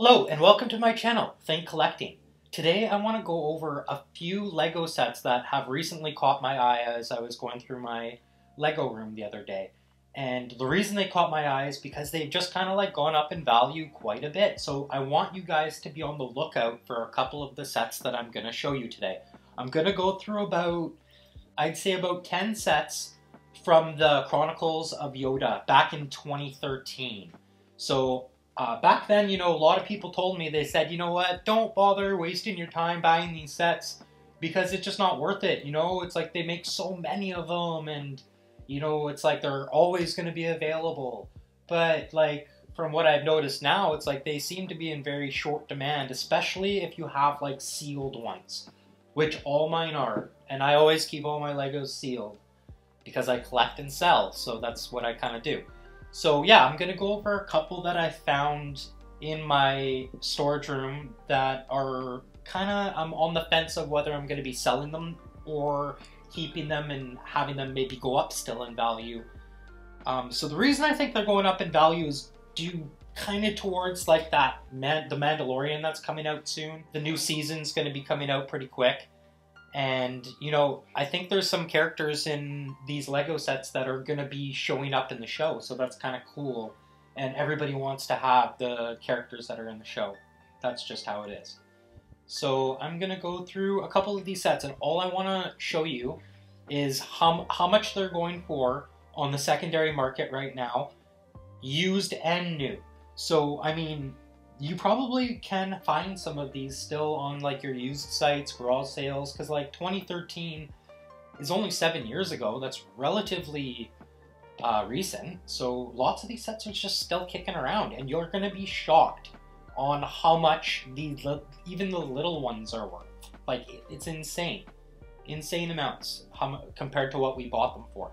Hello and welcome to my channel, Think Collecting. Today I want to go over a few LEGO sets that have recently caught my eye as I was going through my LEGO room the other day. And the reason they caught my eye is because they've just kind of like gone up in value quite a bit. So I want you guys to be on the lookout for a couple of the sets that I'm going to show you today. I'm going to go through about, I'd say about 10 sets from the Chronicles of Yoda back in 2013. So uh, back then, you know, a lot of people told me, they said, you know what, don't bother wasting your time buying these sets because it's just not worth it. You know, it's like they make so many of them and, you know, it's like they're always going to be available. But, like, from what I've noticed now, it's like they seem to be in very short demand, especially if you have, like, sealed ones, which all mine are. And I always keep all my Legos sealed because I collect and sell, so that's what I kind of do. So yeah, I'm gonna go over a couple that I found in my storage room that are kind of, I'm on the fence of whether I'm gonna be selling them or keeping them and having them maybe go up still in value. Um, so the reason I think they're going up in value is due kind of towards like that Man- the Mandalorian that's coming out soon. The new season's going to be coming out pretty quick. And, you know, I think there's some characters in these Lego sets that are going to be showing up in the show, so that's kind of cool. And everybody wants to have the characters that are in the show. That's just how it is. So I'm going to go through a couple of these sets, and all I want to show you is how, how much they're going for on the secondary market right now, used and new. So, I mean, you probably can find some of these still on like your used sites, garage sales, because like 2013 is only seven years ago. That's relatively uh, recent. So lots of these sets are just still kicking around, and you're gonna be shocked on how much the even the little ones are worth. Like it's insane, insane amounts how, compared to what we bought them for.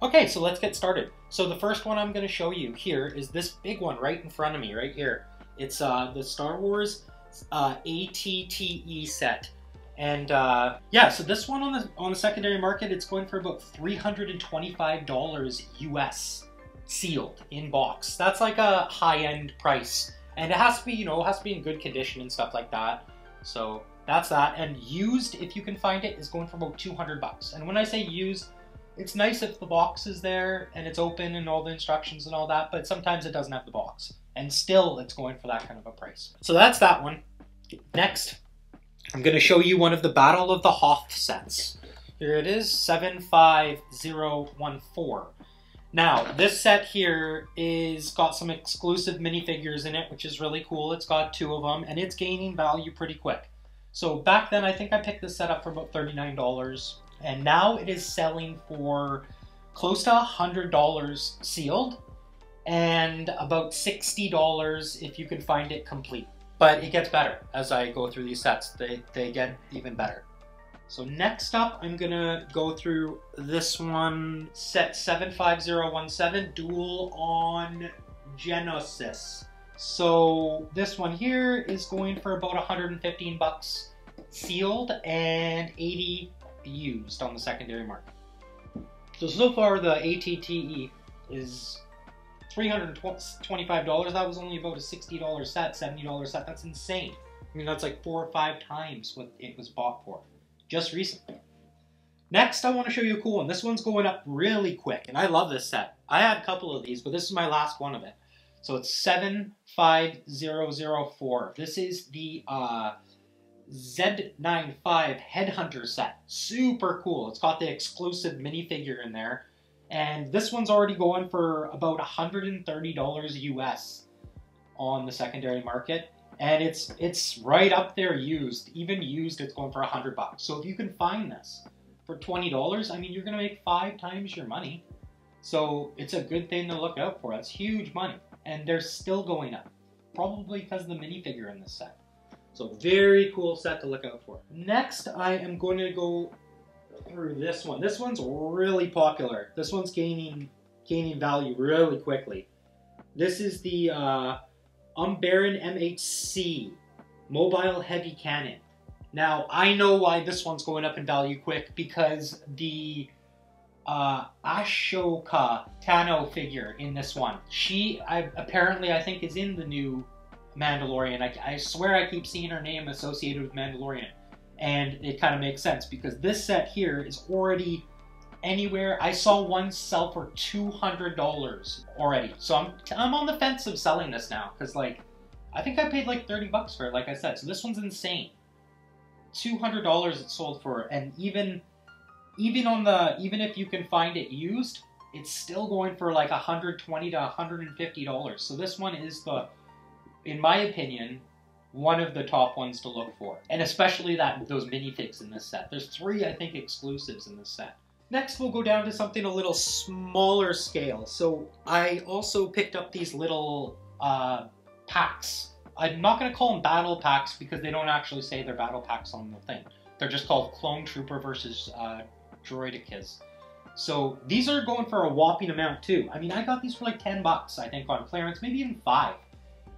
Okay, so let's get started. So the first one I'm going to show you here is this big one right in front of me, right here. It's uh, the Star Wars uh, ATTE set. And uh, yeah, so this one on the on the secondary market, it's going for about three hundred and twenty-five dollars US, sealed in box. That's like a high-end price, and it has to be, you know, it has to be in good condition and stuff like that. So that's that. And used, if you can find it, is going for about two hundred bucks. And when I say used, it's nice if the box is there and it's open and all the instructions and all that, but sometimes it doesn't have the box and still it's going for that kind of a price. So that's that one. Next, I'm going to show you one of the Battle of the Hoth sets. Here it is, 75014. Now, this set here is got some exclusive minifigures in it, which is really cool. It's got two of them, and it's gaining value pretty quick. So back then, I think I picked this set up for about $39, and now it is selling for close to $100 sealed, and about $60 if you can find it complete. But it gets better as I go through these sets. They, they get even better. So next up, I'm gonna go through this one, set 75017, Duel on Geonosis. So this one here is going for about 115 bucks sealed and 80 used on the secondary market. So, so far the ATTE is $325, that was only about a $60 set, $70 set. That's insane. I mean, that's like four or five times what it was bought for just recently. Next, I want to show you a cool one. This one's going up really quick, and I love this set. I had a couple of these, but this is my last one of it. So it's 75004. This is the uh, Z95 Headhunter set. Super cool. It's got the exclusive minifigure in there. And this one's already going for about $130 US on the secondary market. And it's it's right up there used. Even used, it's going for 100 bucks. So if you can find this for $20, I mean, you're going to make five times your money. So it's a good thing to look out for. That's huge money. And they're still going up. Probably because of the minifigure in this set. So very cool set to look out for. Next, I am going to go through this one. This one's really popular. This one's gaining gaining value really quickly. This is the uh, Umbaran MHC Mobile Heavy Cannon. Now, I know why this one's going up in value quick because the uh, Ahsoka Tano figure in this one, she I, apparently I think is in the new Mandalorian. I, I swear I keep seeing her name associated with Mandalorian. And it kind of makes sense because this set here is already anywhere. I saw one sell for $200 already. So I'm, I'm on the fence of selling this now because like, I think I paid like 30 bucks for it, like I said. So this one's insane. $200 it sold for. And even, even on the, even if you can find it used, it's still going for like 120 to 150 dollars. So this one is the, in my opinion, one of the top ones to look for, and especially that those minifigs in this set. There's three, I think, exclusives in this set. Next, we'll go down to something a little smaller scale. So I also picked up these little uh, packs. I'm not going to call them battle packs because they don't actually say they're battle packs on the thing. They're just called Clone Trooper versus uh, Droidekas. So these are going for a whopping amount too. I mean, I got these for like 10 bucks, I think, on clearance, maybe even five.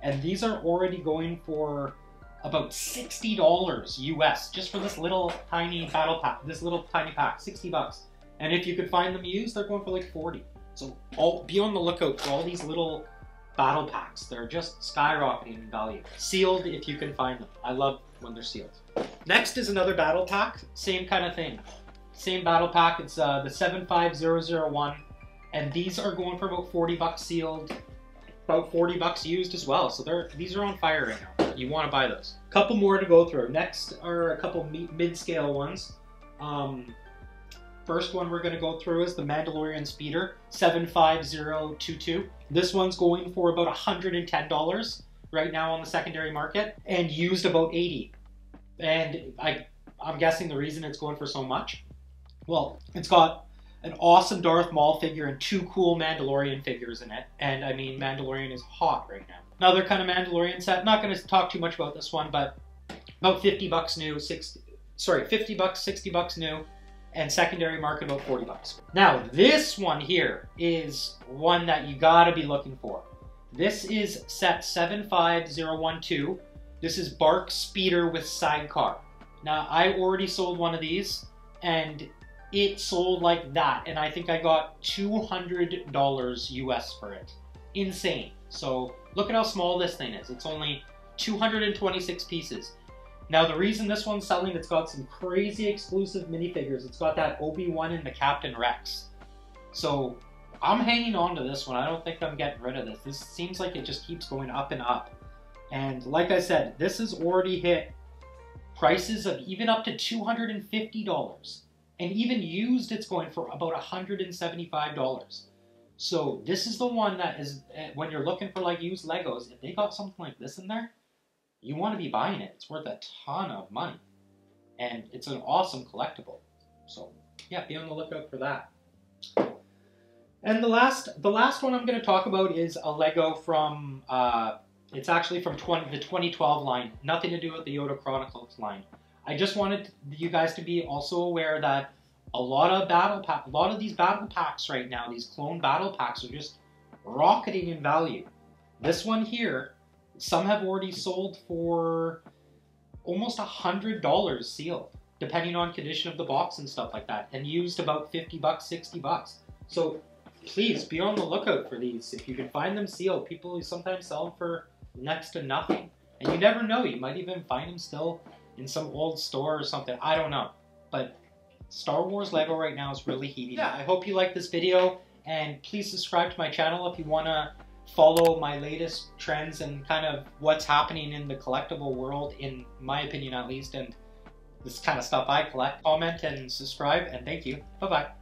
And these are already going for about $60 US just for this little tiny battle pack, this little tiny pack, 60 bucks. And if you could find them used, they're going for like 40. So all, be on the lookout for all these little battle packs. They're just skyrocketing in value. Sealed if you can find them. I love when they're sealed. Next is another battle pack. Same kind of thing. Same battle pack. It's uh, the 75001. And these are going for about 40 bucks sealed. About 40 bucks used as well. So they're these are on fire right now. You want to buy those. Couple more to go through. Next are a couple mid-scale ones. Um, first one we're going to go through is the Mandalorian Speeder 75022. This one's going for about $110 right now on the secondary market and used about 80. And I, I'm guessing the reason it's going for so much well, it's got an awesome Darth Maul figure and two cool Mandalorian figures in it. And I mean, Mandalorian is hot right now. Another kind of Mandalorian set. Not going to talk too much about this one, but about 50 bucks new, 60, sorry, 50 bucks, 60 bucks new, and secondary market about 40 bucks. Now, this one here is one that you got to be looking for. This is set 75012. This is BARC Speeder with sidecar. Now, I already sold one of these, and it sold like that, and I think I got $200 US for it. Insane. So look at how small this thing is. It's only 226 pieces. Now the reason this one's selling, it's got some crazy exclusive minifigures. It's got that Obi-Wan and the Captain Rex. So I'm hanging on to this one. I don't think I'm getting rid of this. This seems like it just keeps going up and up. And like I said, this has already hit prices of even up to $250 and even used it's going for about $175 so this is the one that is eh, when you're looking for like used legos if they got something like this in there you want to be buying it. It's worth a ton of money. And it's an awesome collectible. So yeah be on the lookout for that. And the last the last one i'm going to talk about is a lego from uh, it's actually from 20, the 2012 line. Nothing to do with the yoda chronicles line I just wanted you guys to be also aware that a lot of battle pack, a lot of these battle packs right now, these clone battle packs are just rocketing in value. This one here, some have already sold for almost a hundred dollars sealed, depending on condition of the box and stuff like that, and used about 50 bucks, 60 bucks. So please be on the lookout for these. If you can find them sealed, people sometimes sell them for next to nothing. And you never know, you might even find them still in some old store or something. I don't know. But Star Wars Lego right now is really heating yeah, I hope you like this video, and please subscribe to my channel if you want to follow my latest trends and kind of what's happening in the collectible world, in my opinion at least, and this kind of stuff I collect. Comment and subscribe, and thank you. Bye-bye.